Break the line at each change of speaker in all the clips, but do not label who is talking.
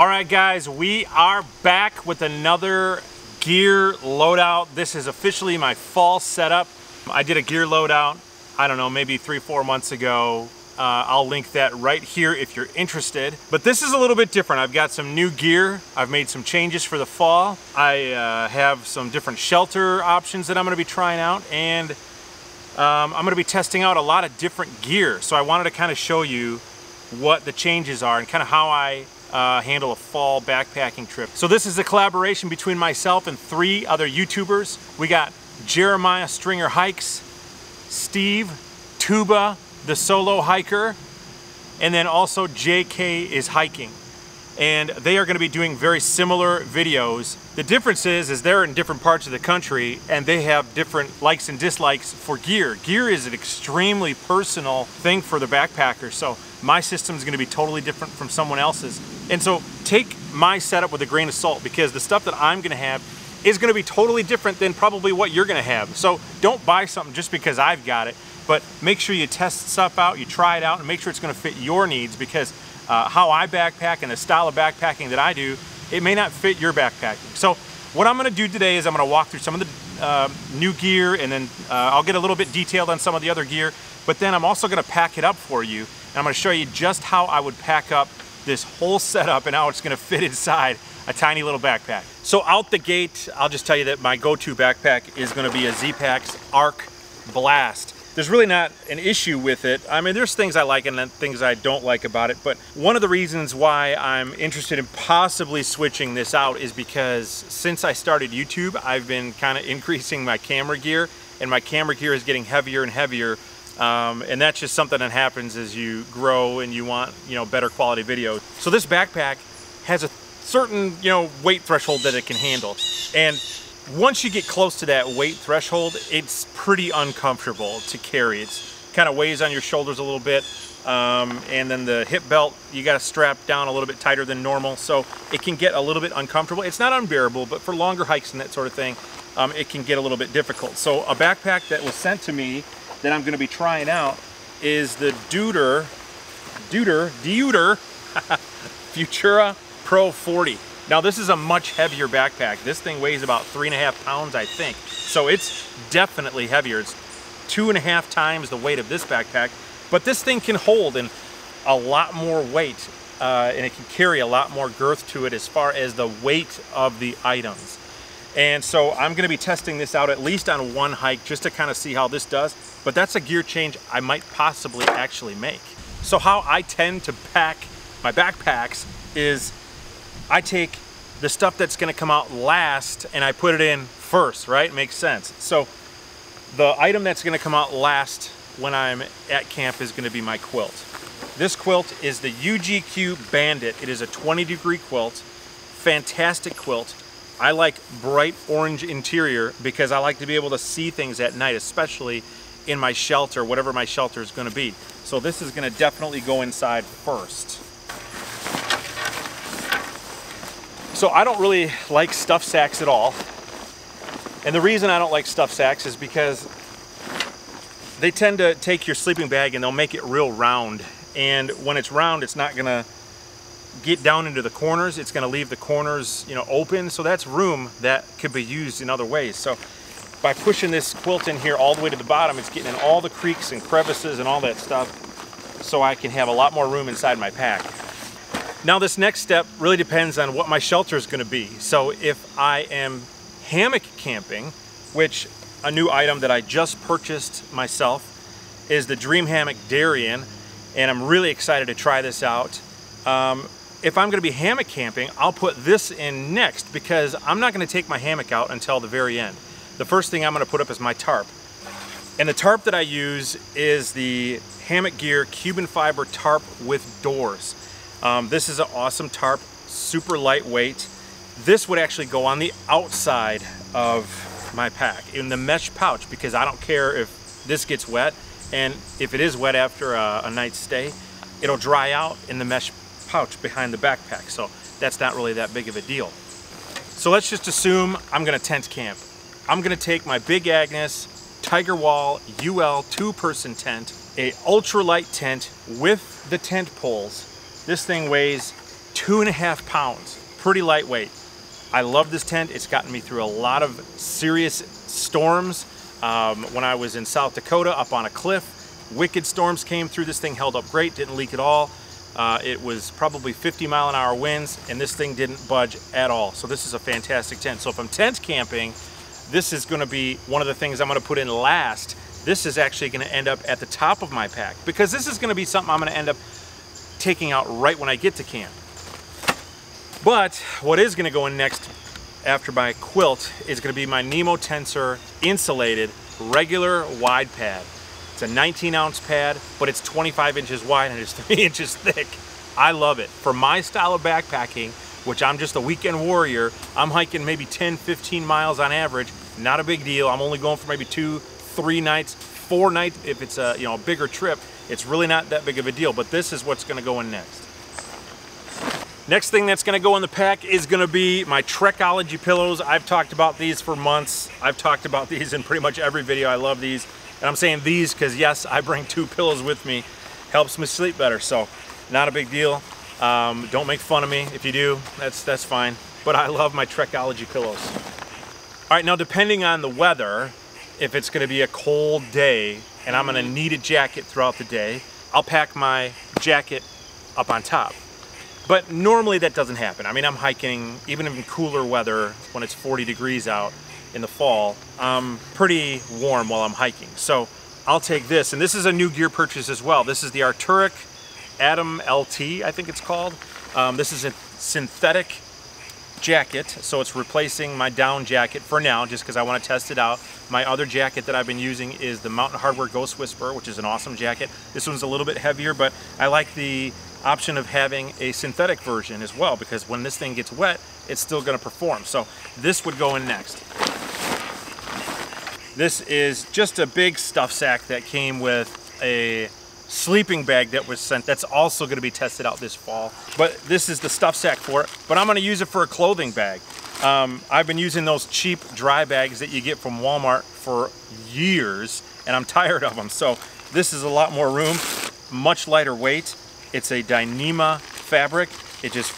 All right, guys, we are back with another gear loadout. This is officially my fall setup. I did a gear loadout, I don't know, maybe three, four months ago. Uh, I'll link that right here if you're interested. But this is a little bit different. I've got some new gear. I've made some changes for the fall. I uh, have some different shelter options that I'm gonna be trying out and um, I'm gonna be testing out a lot of different gear. So I wanted to kind of show you what the changes are and kind of how I uh, handle a fall backpacking trip. So this is a collaboration between myself and three other YouTubers. We got Jeremiah Stringer Hikes, Steve Tuba, the solo hiker, and then also JK is hiking. And they are gonna be doing very similar videos. The difference is, is they're in different parts of the country and they have different likes and dislikes for gear. Gear is an extremely personal thing for the backpacker. So my system is gonna be totally different from someone else's. And so take my setup with a grain of salt because the stuff that I'm gonna have is gonna be totally different than probably what you're gonna have. So don't buy something just because I've got it, but make sure you test stuff out, you try it out, and make sure it's gonna fit your needs because uh, how I backpack and the style of backpacking that I do, it may not fit your backpacking. So what I'm gonna do today is I'm gonna walk through some of the uh, new gear and then uh, I'll get a little bit detailed on some of the other gear, but then I'm also gonna pack it up for you and I'm gonna show you just how I would pack up this whole setup and how it's gonna fit inside a tiny little backpack. So out the gate, I'll just tell you that my go-to backpack is gonna be a Zpacks Arc Blast. There's really not an issue with it. I mean, there's things I like and then things I don't like about it, but one of the reasons why I'm interested in possibly switching this out is because since I started YouTube, I've been kind of increasing my camera gear and my camera gear is getting heavier and heavier um, and that's just something that happens as you grow and you want, you know, better quality video. So this backpack has a certain, you know, weight threshold that it can handle. And once you get close to that weight threshold, it's pretty uncomfortable to carry. It's kind of weighs on your shoulders a little bit. Um, and then the hip belt, you got to strap down a little bit tighter than normal. So it can get a little bit uncomfortable. It's not unbearable, but for longer hikes and that sort of thing, um, it can get a little bit difficult. So a backpack that was sent to me that I'm going to be trying out is the Deuter, Deuter, Deuter Futura Pro 40. Now this is a much heavier backpack. This thing weighs about three and a half pounds, I think. So it's definitely heavier. It's two and a half times the weight of this backpack, but this thing can hold in a lot more weight uh, and it can carry a lot more girth to it as far as the weight of the items. And so I'm gonna be testing this out at least on one hike just to kind of see how this does. But that's a gear change I might possibly actually make. So how I tend to pack my backpacks is I take the stuff that's gonna come out last and I put it in first, right? Makes sense. So the item that's gonna come out last when I'm at camp is gonna be my quilt. This quilt is the UGQ Bandit. It is a 20 degree quilt, fantastic quilt. I like bright orange interior because I like to be able to see things at night, especially in my shelter, whatever my shelter is gonna be. So this is gonna definitely go inside first. So I don't really like stuff sacks at all. And the reason I don't like stuff sacks is because they tend to take your sleeping bag and they'll make it real round. And when it's round, it's not gonna get down into the corners. It's gonna leave the corners, you know, open. So that's room that could be used in other ways. So by pushing this quilt in here all the way to the bottom, it's getting in all the creaks and crevices and all that stuff so I can have a lot more room inside my pack. Now this next step really depends on what my shelter is gonna be. So if I am hammock camping, which a new item that I just purchased myself is the Dream Hammock Darien, and I'm really excited to try this out. Um, if I'm gonna be hammock camping, I'll put this in next because I'm not gonna take my hammock out until the very end. The first thing I'm gonna put up is my tarp. And the tarp that I use is the Hammock Gear Cuben Fiber Tarp with doors. Um, this is an awesome tarp, super lightweight. This would actually go on the outside of my pack in the mesh pouch because I don't care if this gets wet and if it is wet after a, a night's stay, it'll dry out in the mesh pouch behind the backpack. So that's not really that big of a deal. So let's just assume I'm gonna tent camp. I'm gonna take my Big Agnes Tiger Wall UL two person tent, a ultralight tent with the tent poles this thing weighs two and a half pounds, pretty lightweight. I love this tent. It's gotten me through a lot of serious storms. Um, when I was in South Dakota up on a cliff, wicked storms came through. This thing held up great, didn't leak at all. Uh, it was probably 50 mile an hour winds and this thing didn't budge at all. So this is a fantastic tent. So if I'm tent camping, this is gonna be one of the things I'm gonna put in last. This is actually gonna end up at the top of my pack because this is gonna be something I'm gonna end up taking out right when I get to camp. But what is gonna go in next after my quilt is gonna be my Nemo Tensor insulated regular wide pad. It's a 19 ounce pad, but it's 25 inches wide and it's three inches thick. I love it. For my style of backpacking, which I'm just a weekend warrior, I'm hiking maybe 10, 15 miles on average. Not a big deal. I'm only going for maybe two, three nights, four nights if it's a you know a bigger trip. It's really not that big of a deal, but this is what's gonna go in next. Next thing that's gonna go in the pack is gonna be my Trekology pillows. I've talked about these for months. I've talked about these in pretty much every video. I love these. And I'm saying these because yes, I bring two pillows with me. Helps me sleep better, so not a big deal. Um, don't make fun of me. If you do, that's, that's fine. But I love my Trekology pillows. All right, now depending on the weather, if it's gonna be a cold day and I'm gonna need a jacket throughout the day, I'll pack my jacket up on top. But normally that doesn't happen. I mean, I'm hiking, even in cooler weather, when it's 40 degrees out, in the fall, I'm pretty warm while I'm hiking. So I'll take this, and this is a new gear purchase as well. This is the Arc'teryx Atom LT, I think it's called. Um, this is a synthetic jacket, so it's replacing my down jacket for now, just because I want to test it out. My other jacket that I've been using is the Mountain Hardwear Ghost Whisperer, which is an awesome jacket. This one's a little bit heavier, but I like the option of having a synthetic version as well, because when this thing gets wet, it's still going to perform. So this would go in next. This is just a big stuff sack that came with a sleeping bag that was sent that's also going to be tested out this fall but this is the stuff sack for it but I'm going to use it for a clothing bag um, I've been using those cheap dry bags that you get from Walmart for years and I'm tired of them so this is a lot more room much lighter weight it's a Dyneema fabric it just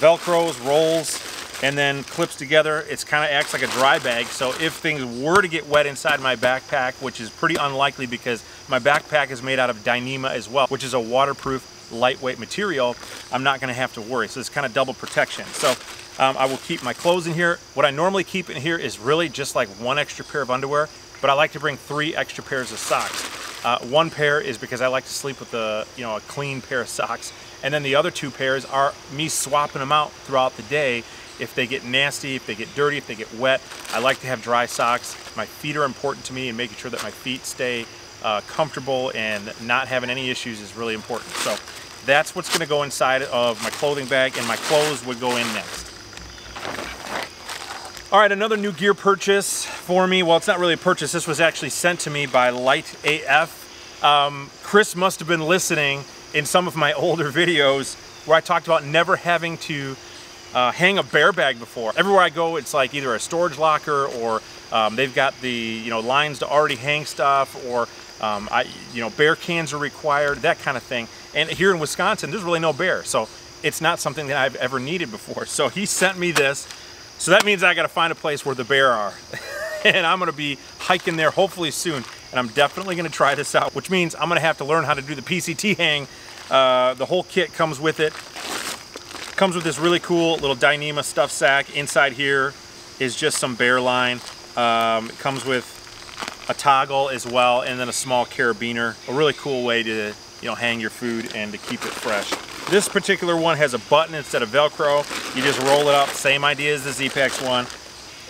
velcros rolls and then clips together. It's kind of acts like a dry bag. So if things were to get wet inside my backpack, which is pretty unlikely because my backpack is made out of Dyneema as well, which is a waterproof, lightweight material, I'm not gonna have to worry. So it's kind of double protection. So um, I will keep my clothes in here. What I normally keep in here is really just like one extra pair of underwear, but I like to bring three extra pairs of socks. Uh, one pair is because I like to sleep with a, you know, a clean pair of socks. And then the other two pairs are me swapping them out throughout the day if they get nasty, if they get dirty, if they get wet. I like to have dry socks. My feet are important to me and making sure that my feet stay uh, comfortable and not having any issues is really important. So that's what's gonna go inside of my clothing bag and my clothes would go in next. All right, another new gear purchase for me. Well, it's not really a purchase. This was actually sent to me by Light AF. Um, Chris must have been listening in some of my older videos where I talked about never having to uh, hang a bear bag before. Everywhere I go, it's like either a storage locker or um, they've got the you know lines to already hang stuff or um, I, you know bear cans are required, that kind of thing. And here in Wisconsin, there's really no bear, so it's not something that I've ever needed before. So he sent me this. So that means I got to find a place where the bear are. and I'm to be hiking there hopefully soon. And I'm definitely to try this out, which means I'm to have to learn how to do the PCT hang. Uh, the whole kit comes with it. Comes with this really cool little Dyneema stuff sack. Inside here is just some bear line. Um, it comes with a toggle as well and then a small carabiner. A really cool way to you know hang your food and to keep it fresh. This particular one has a button instead of Velcro. You just roll it up, same idea as the Zpacks one.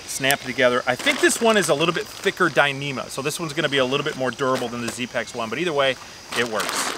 Snap it together. I think this one is a little bit thicker Dyneema, so this one's gonna be a little bit more durable than the Zpacks one, but either way, it works.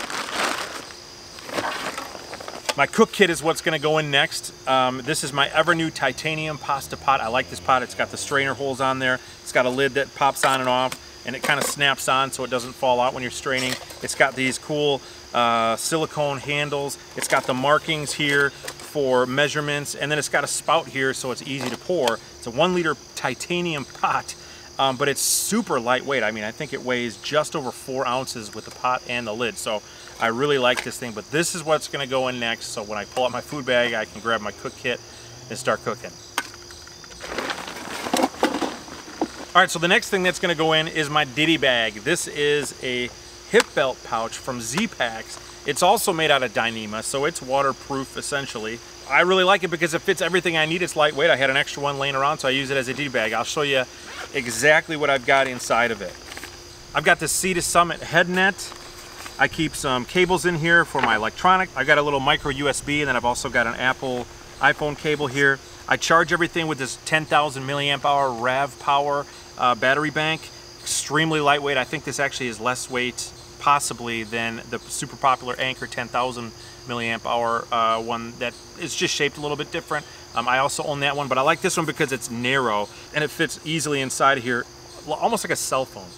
My cook kit is what's gonna go in next. Um, this is my Evernew titanium pasta pot. I like this pot. It's got the strainer holes on there. It's got a lid that pops on and off and it kind of snaps on so it doesn't fall out when you're straining. It's got these cool uh, silicone handles. It's got the markings here for measurements and then it's got a spout here so it's easy to pour. It's a one liter titanium pot. um, but it's super lightweight. I mean, I think it weighs just over four ounces with the pot and the lid. So I really like this thing, but this is what's gonna go in next. So when I pull out my food bag, I can grab my cook kit and start cooking. All right, so the next thing that's gonna go in is my ditty bag. This is a hip belt pouch from Zpacks. It's also made out of Dyneema, so it's waterproof essentially. I really like it because it fits everything I need. It's lightweight. I had an extra one laying around, so I use it as a ditty bag. I'll show you exactly what I've got inside of it. I've got the Sea to Summit head net. I keep some cables in here for my electronic. I've got a little micro USB, and then I've also got an Apple iPhone cable here. I charge everything with this 10,000 milliamp hour RAVPower uh, battery bank. Extremely lightweight. I think this actually is less weight possibly than the super popular Anker 10,000 milliamp hour uh, one that is just shaped a little bit different. Um, I also own that one, but I like this one because it's narrow and it fits easily inside here, almost like a cell phone.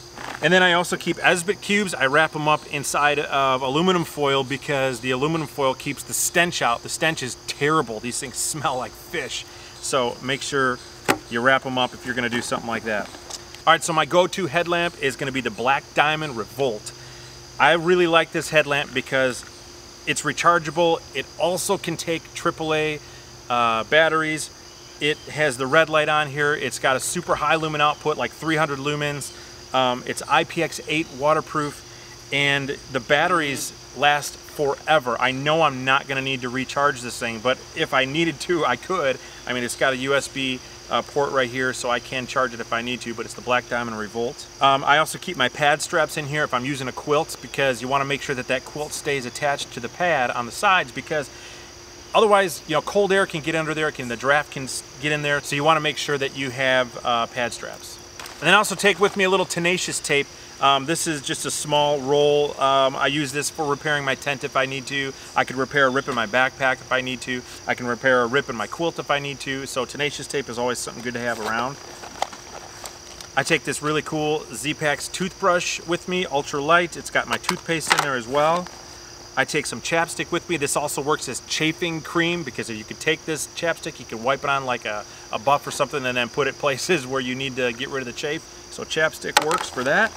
And then I also keep Esbit cubes. I wrap them up inside of aluminum foil because the aluminum foil keeps the stench out. The stench is terrible. These things smell like fish. So make sure you wrap them up if you're gonna do something like that. All right, so my go-to headlamp is gonna be the Black Diamond Revolt. I really like this headlamp because it's rechargeable. It also can take AAA uh, batteries. It has the red light on here. It's got a super high lumen output, like 300 lumens. Um, it's IPX8 waterproof, and the batteries last forever. I know I'm not gonna need to recharge this thing, but if I needed to, I could. I mean, it's got a USB uh, port right here so I can charge it if I need to, but it's the Black Diamond Revolt. Um, I also keep my pad straps in here if I'm using a quilt because you want to make sure that that quilt stays attached to the pad on the sides because otherwise, you know, cold air can get under there, can the draft can get in there, so you want to make sure that you have uh, pad straps. And then also take with me a little tenacious tape um, this is just a small roll. Um, I use this for repairing my tent if I need to. I could repair a rip in my backpack if I need to. I can repair a rip in my quilt if I need to. So tenacious tape is always something good to have around. I take this really cool Zpacks toothbrush with me, ultra light. It's got my toothpaste in there as well. I take some chapstick with me. This also works as chafing cream because if you could take this chapstick, you can wipe it on like a, a buff or something and then put it places where you need to get rid of the chafe. So chapstick works for that.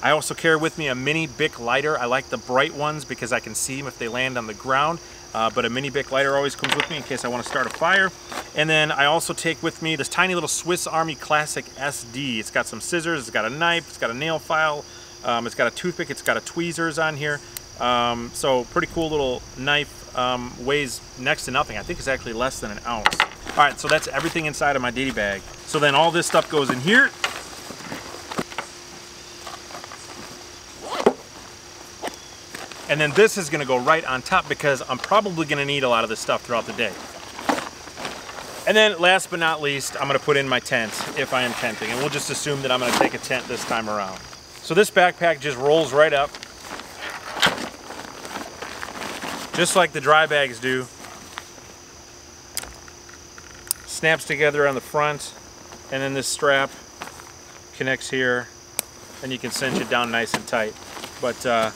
I also carry with me a mini Bic lighter. I like the bright ones because I can see them if they land on the ground. Uh, but a mini Bic lighter always comes with me in case I want to start a fire. And then I also take with me this tiny little Swiss Army Classic SD. It's got some scissors, it's got a knife, it's got a nail file, um, it's got a toothpick, it's got a tweezers on here. Um, so pretty cool little knife, um, weighs next to nothing. I think it's actually less than an ounce. All right, so that's everything inside of my ditty bag. So then all this stuff goes in here. And then this is gonna go right on top because I'm probably gonna need a lot of this stuff throughout the day. And then last but not least, I'm gonna put in my tent if I am tenting. And we'll just assume that I'm gonna take a tent this time around. So this backpack just rolls right up. Just like the dry bags do. Snaps together on the front and then this strap connects here and you can cinch it down nice and tight. But uh,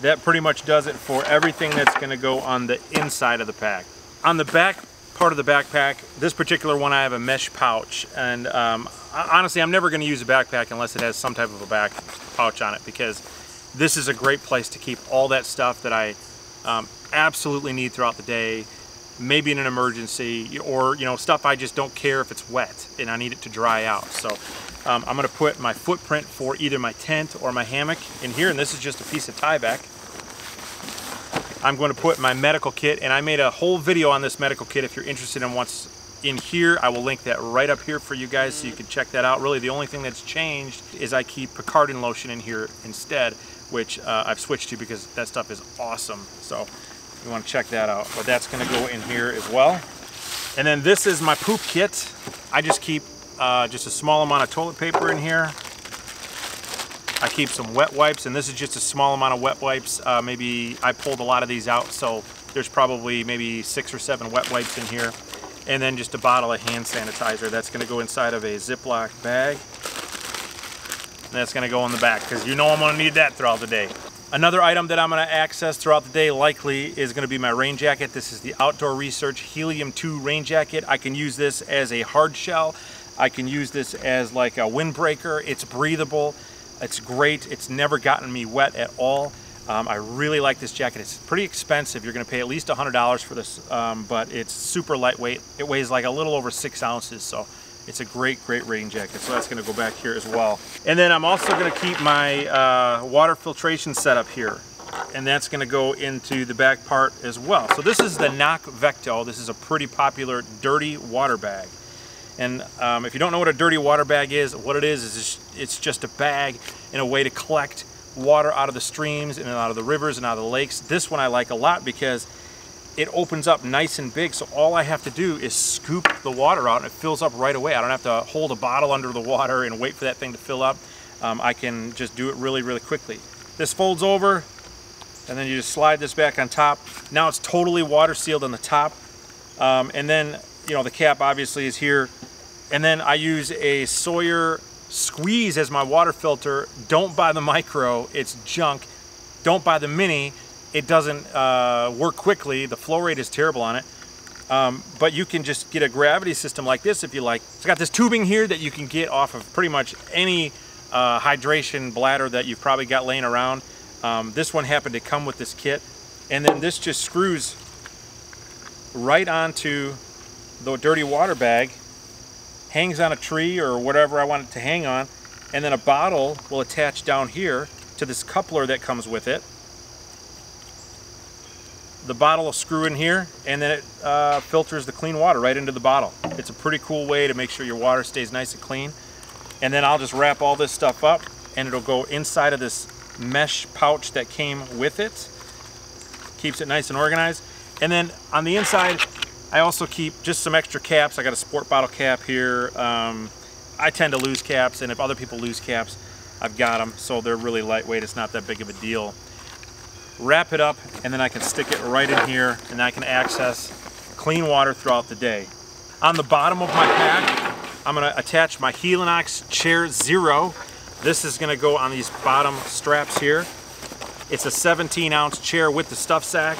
that pretty much does it for everything that's going to go on the inside of the pack. On the back part of the backpack, this particular one I have a mesh pouch and um, honestly I'm never going to use a backpack unless it has some type of a back pouch on it because this is a great place to keep all that stuff that I um, absolutely need throughout the day maybe in an emergency or you know stuff I just don't care if it's wet and I need it to dry out so um, I'm going to put my footprint for either my tent or my hammock in here and this is just a piece of Tyvek I'm going to put my medical kit, and I made a whole video on this medical kit if you're interested in what's in here. I will link that right up here for you guys so you can check that out. Really, the only thing that's changed is I keep Picaridin lotion in here instead, which uh, I've switched to because that stuff is awesome. So you want to check that out. But that's going to go in here as well. And then this is my poop kit. I just keep uh, just a small amount of toilet paper in here. I keep some wet wipes, and this is just a small amount of wet wipes. Uh, maybe I pulled a lot of these out, so there's probably maybe six or seven wet wipes in here. And then just a bottle of hand sanitizer. That's gonna go inside of a Ziploc bag. And that's gonna go in the back, because you know I'm gonna need that throughout the day. Another item that I'm gonna access throughout the day likely is gonna be my rain jacket. This is the Outdoor Research Helium 2 rain jacket. I can use this as a hard shell I can use this as like a windbreaker. It's breathable. It's great. It's never gotten me wet at all. Um, I really like this jacket. It's pretty expensive. You're to pay at least $100 for this, um, but it's super lightweight. It weighs like a little over six ounces, so it's a great, great rain jacket. So that's going to go back here as well. And then I'm also going to keep my uh, water filtration set up here, and that's going to go into the back part as well. So this is the Cnoc Vecto. This is a pretty popular dirty water bag. And um, if you don't know what a dirty water bag is, what it is is it's just a bag in a way to collect water out of the streams and out of the rivers and out of the lakes. This one I like a lot because it opens up nice and big. So all I have to do is scoop the water out and it fills up right away. I don't have to hold a bottle under the water and wait for that thing to fill up. Um, I can just do it really, really quickly. This folds over and then you just slide this back on top. Now it's totally water sealed on the top. Um, and then, you know, the cap obviously is here. And then I use a Sawyer Squeeze as my water filter. Don't buy the micro, it's junk. Don't buy the mini, it doesn't uh, work quickly. The flow rate is terrible on it. Um, but you can just get a gravity system like this if you like. It's got this tubing here that you can get off of pretty much any uh, hydration bladder that you've probably got laying around. Um, this one happened to come with this kit. And then this just screws right onto the dirty water bag hangs on a tree or whatever I want it to hang on, and then a bottle will attach down here to this coupler that comes with it. The bottle will screw in here, and then it uh, filters the clean water right into the bottle. It's a pretty cool way to make sure your water stays nice and clean. And then I'll just wrap all this stuff up, and it'll go inside of this mesh pouch that came with it. Keeps it nice and organized. And then on the inside, I also keep just some extra caps. I got a sport bottle cap here. Um, I tend to lose caps, and if other people lose caps, I've got them. So they're really lightweight. It's not that big of a deal. Wrap it up, and then I can stick it right in here, and I can access clean water throughout the day. On the bottom of my pack, I'm gonna attach my Helinox Chair Zero. This is gonna go on these bottom straps here. It's a 17 ounce chair with the stuff sack.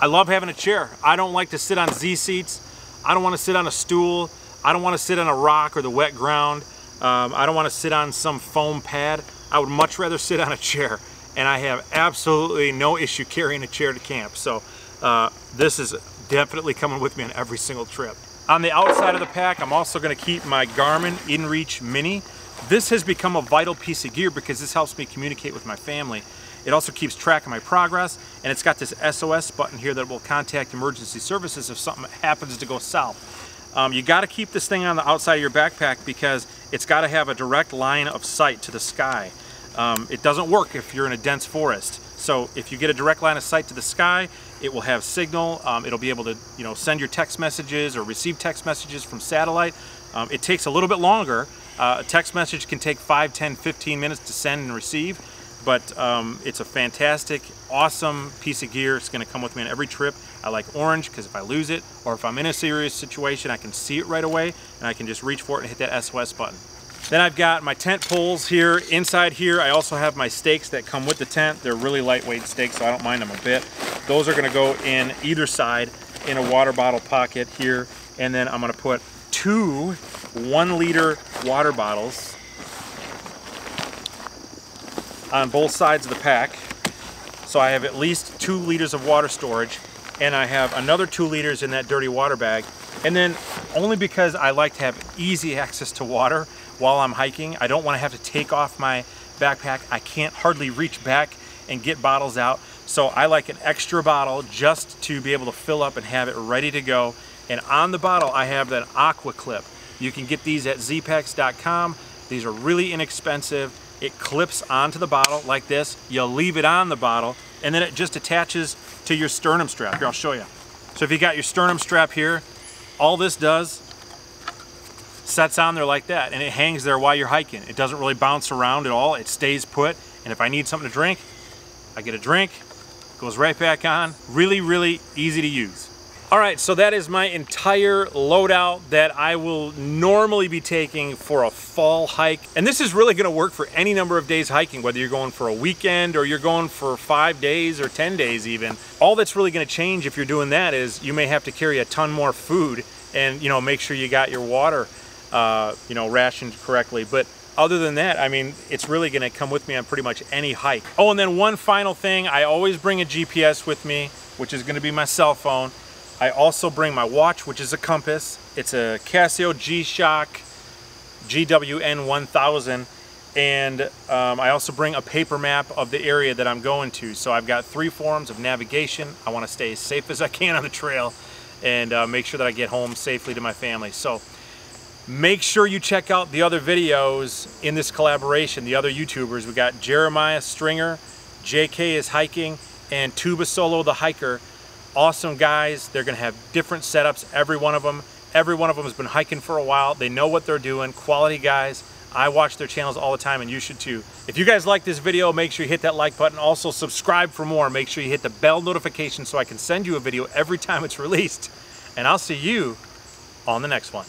I love having a chair. I don't like to sit on Z seats. I don't want to sit on a stool. I don't want to sit on a rock or the wet ground. Um, I don't want to sit on some foam pad. I would much rather sit on a chair. And I have absolutely no issue carrying a chair to camp. So uh, this is definitely coming with me on every single trip. On the outside of the pack, I'm also going to keep my Garmin InReach Mini. This has become a vital piece of gear because this helps me communicate with my family. It also keeps track of my progress, and it's got this SOS button here that will contact emergency services if something happens to go south. Um, you got to keep this thing on the outside of your backpack because it's got to have a direct line of sight to the sky. Um, it doesn't work if you're in a dense forest. So if you get a direct line of sight to the sky, it will have signal. Um, it'll be able to, you know, send your text messages or receive text messages from satellite. Um, it takes a little bit longer. Uh, a text message can take 5, 10, 15 minutes to send and receive but um, it's a fantastic, awesome piece of gear. It's gonna come with me on every trip. I like orange because if I lose it or if I'm in a serious situation, I can see it right away and I can just reach for it and hit that SOS button. Then I've got my tent poles here. Inside here, I also have my stakes that come with the tent. They're really lightweight stakes, so I don't mind them a bit. Those are gonna go in either side in a water bottle pocket here. And then I'm gonna put two one liter water bottles on both sides of the pack. So I have at least two liters of water storage and I have another two liters in that dirty water bag. And then only because I like to have easy access to water while I'm hiking, I don't want to have to take off my backpack. I can't hardly reach back and get bottles out. So I like an extra bottle just to be able to fill up and have it ready to go. And on the bottle, I have that aqua clip. You can get these at zpacks.com. These are really inexpensive. It clips onto the bottle like this. You leave it on the bottle and then it just attaches to your sternum strap. Here, I'll show you. So if you got your sternum strap here, all this does sets on there like that and it hangs there while you're hiking. It doesn't really bounce around at all. It stays put. And if I need something to drink, I get a drink, goes right back on. Really, really easy to use. All right, so that is my entire loadout that I will normally be taking for a fall hike. And this is really gonna work for any number of days hiking, whether you're going for a weekend or you're going for five days or 10 days even. All that's really gonna change if you're doing that is you may have to carry a ton more food and you know make sure you got your water uh, you know, rationed correctly. But other than that, I mean, it's really gonna come with me on pretty much any hike. Oh, and then one final thing, I always bring a GPS with me, which is gonna be my cell phone. I also bring my watch, which is a compass. It's a Casio G-Shock GWN 1000 and um, I also bring a paper map of the area that I'm going to. So I've got three forms of navigation. I want to stay as safe as I can on the trail and uh, make sure that I get home safely to my family. So make sure you check out the other videos in this collaboration, the other YouTubers. We got Jeremiah Stringer, JK is hiking, and Tuba Solo the hiker. Awesome guys. They're going to have different setups, every one of them. Every one of them has been hiking for a while. They know what they're doing. Quality guys. I watch their channels all the time and you should too. If you guys like this video, make sure you hit that like button. Also subscribe for more. Make sure you hit the bell notification so I can send you a video every time it's released. And I'll see you on the next one.